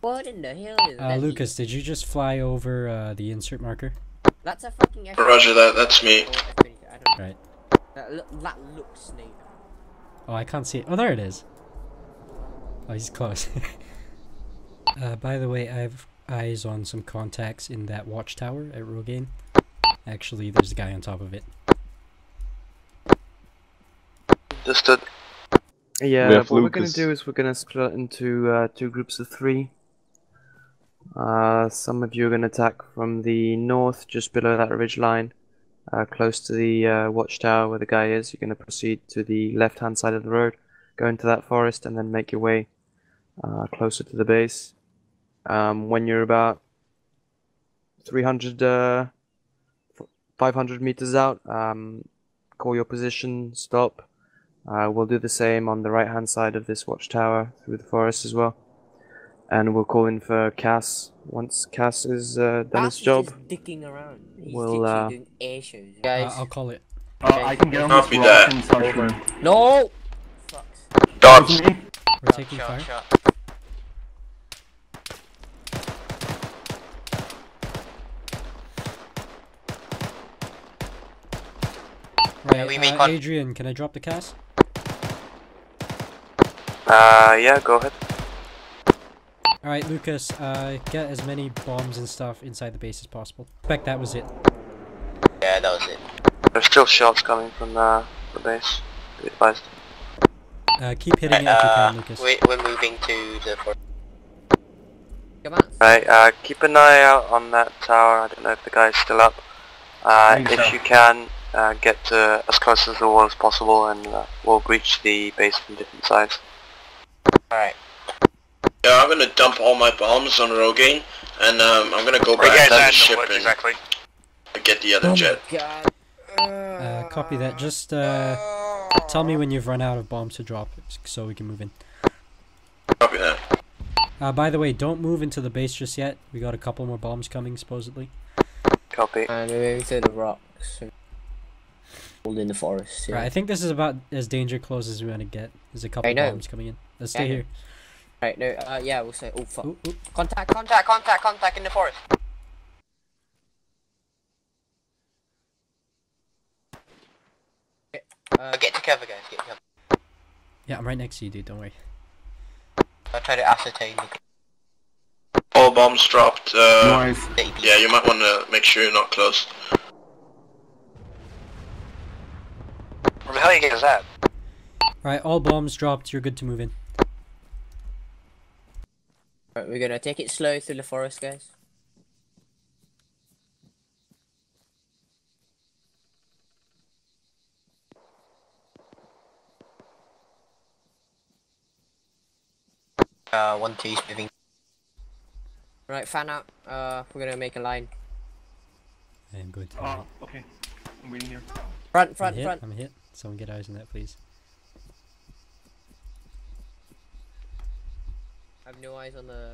What in the hell is Uh, that? Lucas, did you just fly over uh, the insert marker? That's a fucking F- Roger that, that's me. or F- I don't know. Right. That, lo- that looks neat. Oh, I can't see it. Oh, there it is. Oh, he's close. uh, by the way, I have eyes on some contacts in that watchtower at Rogain. Actually, there's a guy on top of it. Understood. Yeah, We have what we're gonna do is we're gonna split into uh, two groups of three. Uh, some of you are gonna attack from the north, just below that ridge line, uh, close to the uh, watchtower where the guy is. You're gonna proceed to the left-hand side of the road, go into that forest, and then make your way uh, closer to the base. Um, when you're about 300, uh, 500 meters out, um, call your position, stop. Uh, we'll do the same on the right hand side of this watchtower through the forest as well. And we'll call in for CAS once CAS is uh, done That's his job. just dicking around. He's We'll, uh, doing air shows. Uh, Guys, I'll call it. Uh, I can get on this Copy rock that. and no. Fucks. Dots. Me? We're taking fire. Right, we make uh. Adrian, can I drop the cast? Uh, yeah, go ahead. Alright, Lucas, uh, get as many bombs and stuff inside the base as possible. Expect that was it. Yeah, that was it. There's still shots coming from the, the base. Be advised. Uh, keep hitting it if you Uh, can, Lucas. we, we're moving to the forest. Come on. Right, uh, keep an eye out on that tower. I don't know if the guy's still up. Uh, if so. you can, uh, get to as close as the wall as possible and uh, we'll breach the base from different sides. Alright. Yeah, I'm gonna dump all my bombs on Rogain, and um, I'm gonna go Where back to the at? ship and exactly? get the other jet. God. Uh, copy that. Just, uh, tell me when you've run out of bombs to drop so we can move in. Copy that. Uh, by the way, don't move into the base just yet. We got a couple more bombs coming, supposedly. Copy. And we're moving to the rocks. Hold in the forest. Yeah. Right, I think this is about as danger close as we're gonna get. There's a couple bombs coming in. Let's stay I know. here. Right. No. Uh. Yeah. We'll say. Oh fuck. Ooh, ooh. Contact. Contact. Contact, contact, contact in the forest. Uh, get to cover, guys. Get to cover. Yeah, I'm right next to you, dude. Don't worry. I'll try to ascertain the All bombs dropped. Uh, Noise. the yeah, you might want to make sure you're not close. Where the hell you guys at? Alright, all bombs dropped. You're good to move in. Right, we're gonna take it slow through the forest, guys. Uh, one, two's moving. Right. Fan out. Uh. We're gonna make a line. I am going to. the Oh, okay. I'm waiting here. Front. I'm Front. hit. Front. I'm hit. Someone get eyes on that, please. I have no eyes on the.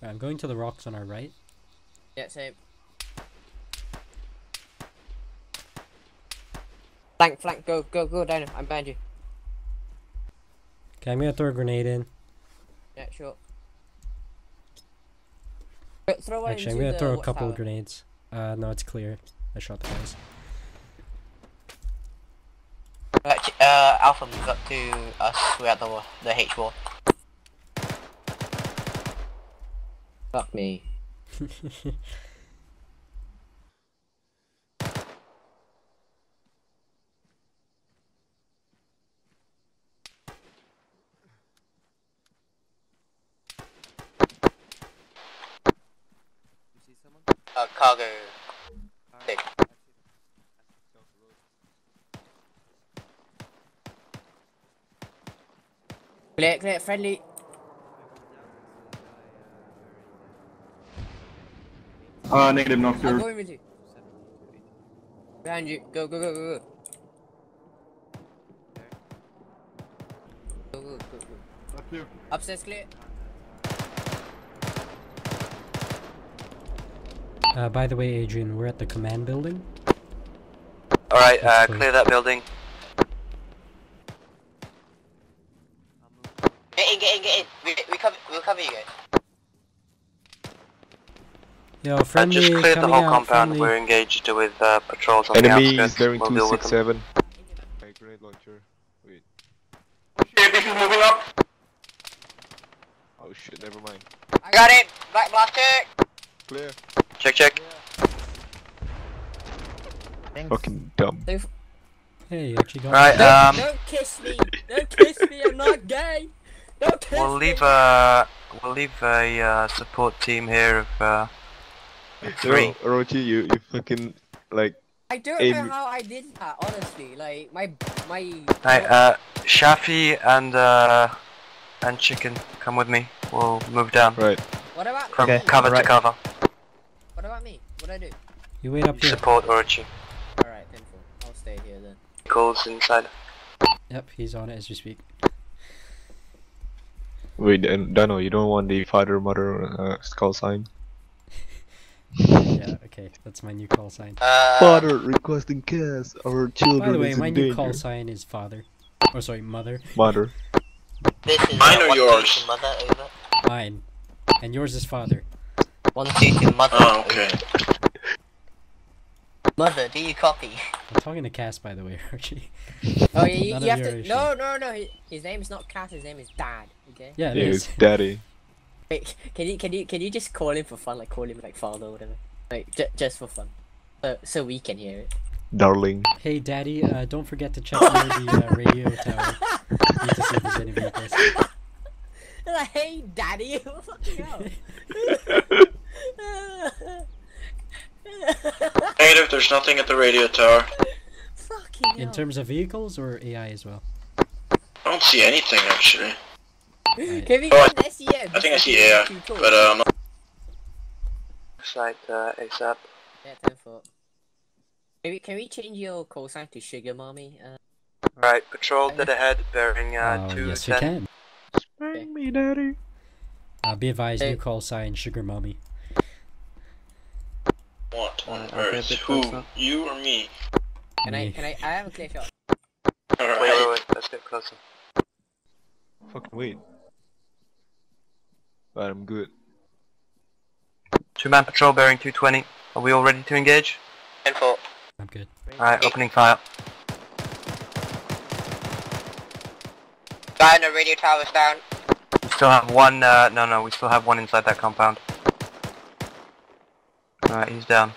Right, I'm going to the rocks on our right. Yeah. Same. Flank. Flank. Go. Go. Go. Down. I'm behind you. Okay, I'm gonna throw a grenade in. Yeah. Sure. Th- Throw one Actually, I'm gonna throw a couple of grenades. Uh, no, it's clear. I shot the guys. Uh, Alpha, move up to us. We're at the the H wall. Fuck me. Uh, cargo. Clear. Clear. Friendly. Uh, negative, no fear. You. Behind you. Go, go, go, go, go. Go, go, go. Up. Upstairs clear. Uh, by the way, Adrian, we're at the command building. Alright, uh, clear. clear that building. Get in, get in, get in. We, we cover, we'll cover you guys. Yo, I friendly just cleared the whole out, compound. friendly. We're engaged with uh, patrols on Enemy the is outskirts. bearing We'll deal with them. 267. Okay, grenade launcher. Wait. Shit, this is moving up. Oh shit, never mind. I got it. Black blaster. Clear. Check, check. Fucking dumb. Hey, you actually got Right, me. um, Don't kiss me! Don't kiss me! I'm not gay! Don't kiss we'll me! leave a we'll leave a uh, support team here of uh, three. Ro- Orochi, you, you fucking, like, I don't aim- know how I did that, honestly. Like, my. my. Hey, uh, Shafi and uh, and Chicken, come with me. We'll move down right. what about from me? cover to cover. What about me? What do I do? You wait up here. Support Orochi. Alright, Pinfall. I'll stay here then. Calls inside. Yep, he's on it as we speak. Wait, and Dano, you don't want the father mother uh, call sign? Yeah, okay, that's my new call sign. Uh, Father requesting cash. Our children By the way, is my new danger. call sign is father. Oh, sorry, mother. Mother. this is Mine or yours? mother over. Mine. And yours is father. One two to mother. Oh, okay. Mother, do you copy? I'm talking to Cass, by the way, Archie. Oh, you, you have to. issue. No, no, no. His, his name is not Cat, his name is Dad. Okay? Yeah, it Yeah, is. it's daddy. Wait, can you, can you, can you just call him for fun? Like, call him, like, father or whatever? Like, j- just for fun. So, so we can hear it. Darling. Hey, Daddy, uh, don't forget to check the uh, radio tower. Need to see if there's any vehicles. Like, hey, Daddy! Fucking hell. Negative, there's nothing at the radio tower. Fucking In hell. terms of vehicles or AI as well? I don't see anything actually. Can we Oh, I- get? I think I see AI, but uh, I'm not. Site uh, ASAP. Yeah, ten foot. Can we, can we change your call sign to Sugar Mommy? Uh, Right, patrol dead ahead, bearing uh, oh, two yes, we ten. can. Spank me, daddy. Uh, be advised, Hey. new call sign, Sugar Mommy. What on Uh, earth? get a bit Who? closer. You or me? can I, can I, I have a clear shot. Wait, wait, Alright. wait. Let's get closer. Fucking wait. But I'm good. Two man patrol bearing 220. Are we all ready to engage? In Info. I'm good. Alright, opening fire. Guy on the radio tower's down. We still have one, uh, no, no, we still have one inside that compound. Alright, he's down.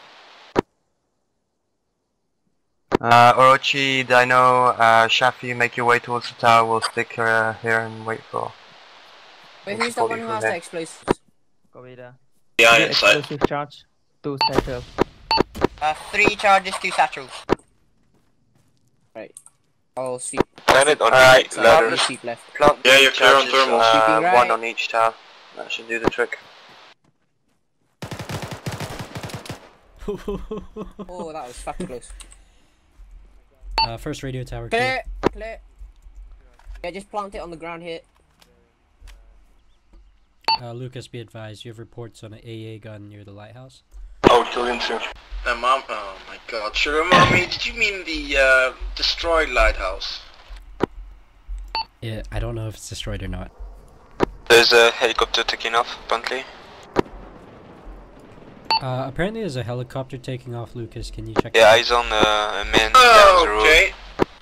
Uh, Orochi, Dino, uh, Shafi, make your way towards the tower. We'll stick uh, here and wait for. Wait, We'll who's the one you who from has there. the explosives? Copy that. Yeah, The inside. explosive charge. Two satchels. Uh, three charges, two satchels. Right. I'll sweep. Planet on Alright, I'll ladder. sweep left. Plant Yeah, the you're clear on charges. Uh, right. One on each tower. That should do the trick. Oh, that was fucking close. uh, first radio tower. Clear. Clear, clear. Yeah, just plant it on the ground here. Uh, Lucas, be advised, you have reports on an AA gun near the lighthouse. Oh, Julian too. Uh, mom, oh my god. Sugar mommy, did you mean the uh, destroyed lighthouse? Yeah, I don't know if it's destroyed or not. There's a helicopter taking off, apparently. Uh, apparently there's a helicopter taking off, Lucas. Can you check? Yeah, that? eyes on uh, a man down the Oh, road. okay.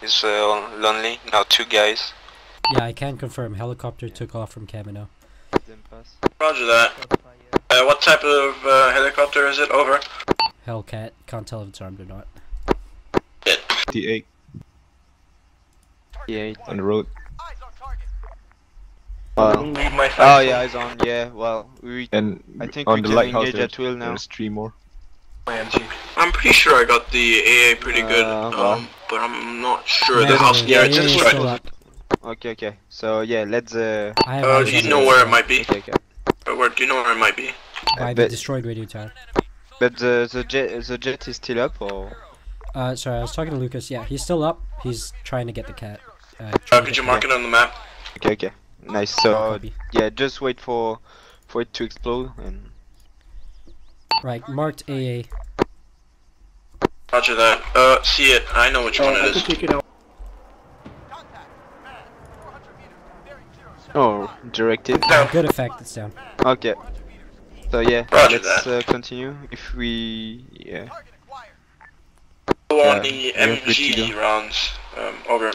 He's uh, lonely. Now two guys. Yeah, I can confirm. Helicopter took off from Kamino. Roger that. Uh, what type of uh, helicopter is it? Over. Hellcat. Can't tell if it's armed or not. T8 Yeah. on the road. Don't leave my Oh yeah, eyes on. Yeah. Well, we. And I think on we the can lighthouse engage there's, at will now. there's three more. I'm pretty sure I got the AA pretty good, Uh, um, well. but I'm not sure. Yeah, the house, the yeah, AA it's is destroyed. Still up. Okay, okay. So yeah, let's uh. I have Uh, do on you know where it might be? Okay, okay. Or where, do you know where it might be? By the But- destroyed radio tower. But the the jet the jet is still up or? Uh, sorry, I was talking to Lucas. Yeah, he's still up. He's trying to get the cat. Uh, Uh, could you mark cat. it on the map? Okay, okay. Nice. So yeah, just wait for for it to explode and. Right, marked AA. Roger that. Uh, see it. I know which Uh, one I it could is. Take it out. Oh, directed. Good effect, it's down. Okay. So yeah, Roger let's uh, continue. If we, yeah, Go Yeah, on the we have good to MG rounds. Um, over.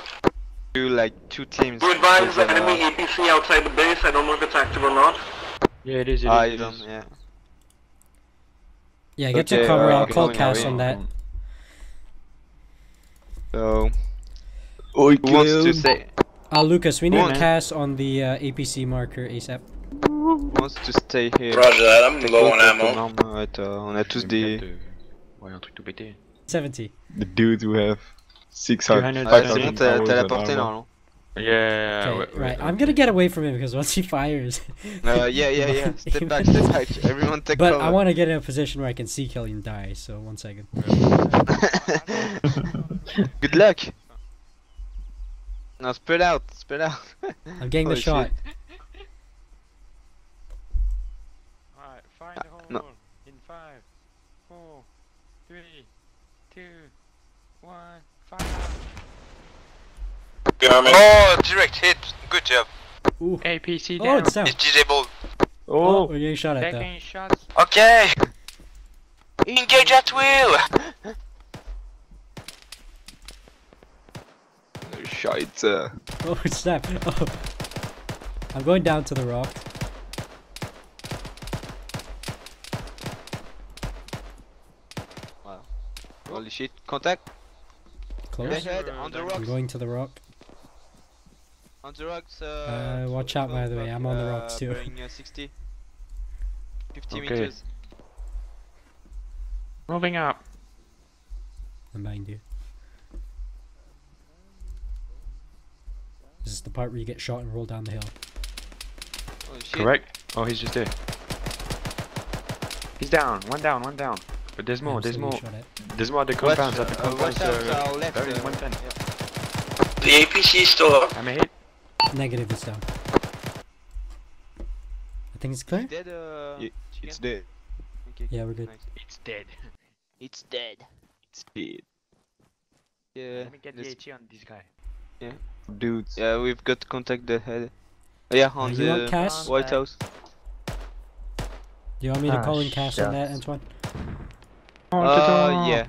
do like two teams. You advise with, uh, enemy APC outside the base. I don't know if it's active or not. Yeah, it is. It is. I it don't, yeah. Yeah, get to cover. uh, I'll call going CAS on that. So, who wants to say? Uh, Lucas, we need on, man. CAS on the uh, APC marker ASAP. Wants to stay here? Roger that, I'm Take low on ammo. the number at, uh, on a Tuesday. Ouais, un truc tout pété. 70. The dudes who have 600. 200, Ah, c'est bon, t'as t'as la portée normalement. Yeah. Okay, ouais, ouais, right. I'm gonna get away from him because once he fires. Uh, yeah, yeah, yeah. Step back, step back. Everyone take But cover. I want to get in a position where I can see Killian die, so one second. Good luck. Now spread out, spread out. I'm getting the shot. Alright, find the ah, hole. no. In five, four, three, two, one, fire. Oh, direct hit. Good job. Ooh. APC down. Oh, it's down. It's disabled. Oh. oh, we're getting shot at though. Shots. Okay. Engage at will. Shite. Uh, Oh, snap. Oh. I'm going down to the rock. holy shit. Contact. Close. Ahead, on the I'm going to the rock. On the rocks. Uh, Uh, watch out, by the way. I'm on the rocks uh, too. bearing, uh, 60. 50 Okay. meters. Moving up. I'm behind you. This is the part where you get shot and roll down the hill. Holy shit. Correct. Oh, he's just there. He's down. One down. One down. But there's more. I'm There's more. at. There's more. The Watch, compounds. At the uh, compounds. watch out, uh, to our left. uh, 110. yeah. The APC is still up. I'm a hit. Negative is down. I think it's clear? Dead, uh, Ye- It's dead. Okay, Yeah, we're good. nice. It's dead. It's dead. It's dead. Yeah. Let me get the let's- HE on this guy. Dudes. Yeah, we've got to contact the head. Oh, yeah, on you want the CAS? White House. you want me to Ah, call in CAS on that, shucks. Antoine? Uh, yeah.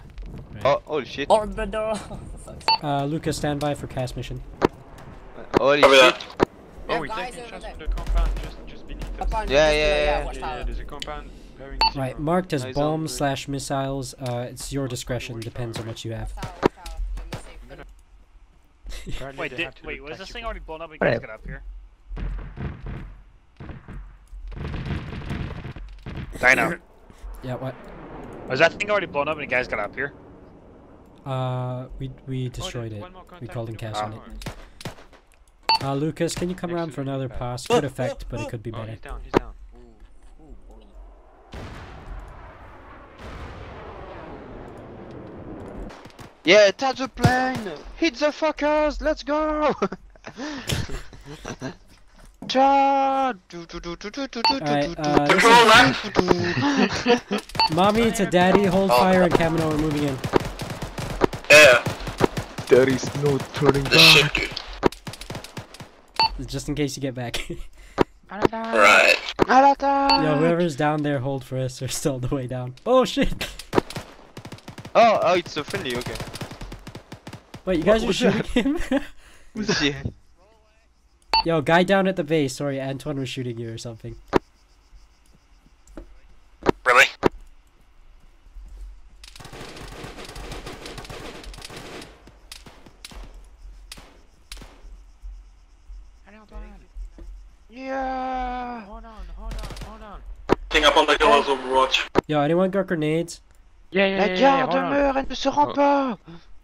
Right. Oh, holy shit. On the door. Uh, Lucas, stand by for CAS mission. Holy Cover shit. Oh, Yeah, we're taking shots there. from the compound just, just beneath us. Yeah, yeah, yeah. Yeah, yeah, there's a compound. Right, marked as Eyes bombs slash missiles. Uh, it's your discretion. Depends on what you have. Apparently Wait, did, wait, was this thing already blown up when you guys Right. got up here? Dino, Yeah, what? was that thing already blown up and you guys got up here? Uh, we we Oh, destroyed there's it. We called in in the CAS on it. compound. Uh, Lucas, can you come around for another pass? Good effect, but it could be Oh, better. he's down, he's down. Ooh, ooh, boy. Yeah, touch the plane! Hit the fuckers! Let's go! Charge! Alright, uh, this Control is- Mommy to daddy, hold fire, and Kamino are moving in. Yeah, There is no turning the shit, dude. Just in case you get back. Right. Yo, whoever's down there, hold for us. We're still on the way down. Oh shit! Oh, oh, it's a friendly, okay. Wait, you guys What are was shooting him? Who's yeah. Yo, guy down at the base. Sorry, Antoine was shooting you or something. Really? Yeah! Hold on, hold on, hold on. Thing up on the hill as Overwatch. Yo, anyone got grenades? Yeah, yeah, yeah, yeah, garde meurt, elle ne se rend Oh. pas!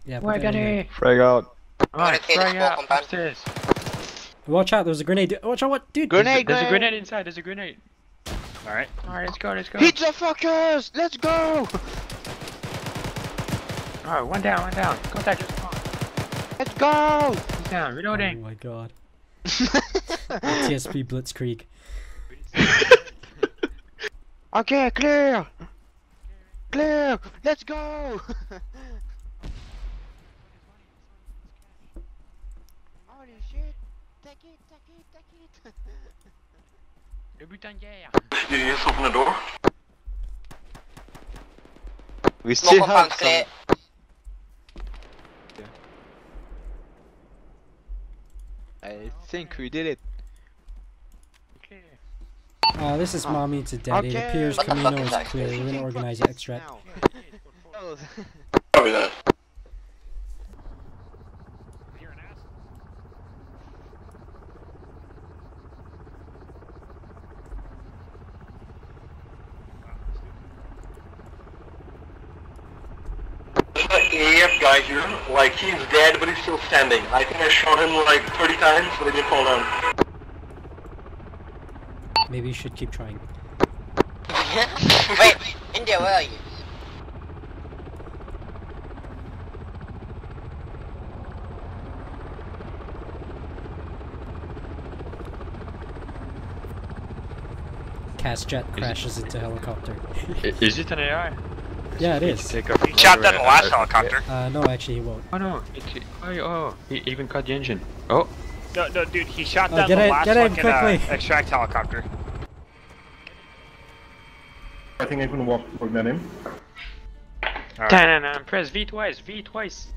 Yeah, put Ouais, that in there. Frag out. Alright, Okay, frag let's out upstairs. Watch out, there's a grenade. Watch out, what? Dude! Grenade, There's a grenade! grenade inside, there's a grenade. Alright. Alright, let's go, let's go. Hit the fuckers! Let's go! Alright, one down, one down. Contact just come. Let's go! He's down, reloading. Oh my god. TSP Blitzkrieg. Okay, clear! Clear! Let's go! Holy! Take it, take Le but en guerre. Did you just open the door? We Smoke still compound have clear. some. I think we did it. Okay. Uh, this is mommy to daddy. It appears Kamino is is clear. We're gonna organize the extract. Now. Oh, Copy that. You're an ass. There's an AF guy here, like he's dead but he's still standing. I think I shot him like 30 times but he didn't fall down. Maybe you should keep trying. Wait, India, where are you? Cast jet crashes into helicopter. Is it an AI? Yeah, it is. Take He shot that the last. Uh, helicopter. Uh, no, actually, he won't. Oh no! It, oh, oh, he even cut the engine. Oh, No, no, dude, he shot Oh, that get in the in- last get in fucking uh, quickly. extract helicopter. I think I can walk toward him. Alright. Ta-na-na, Press V twice, V twice.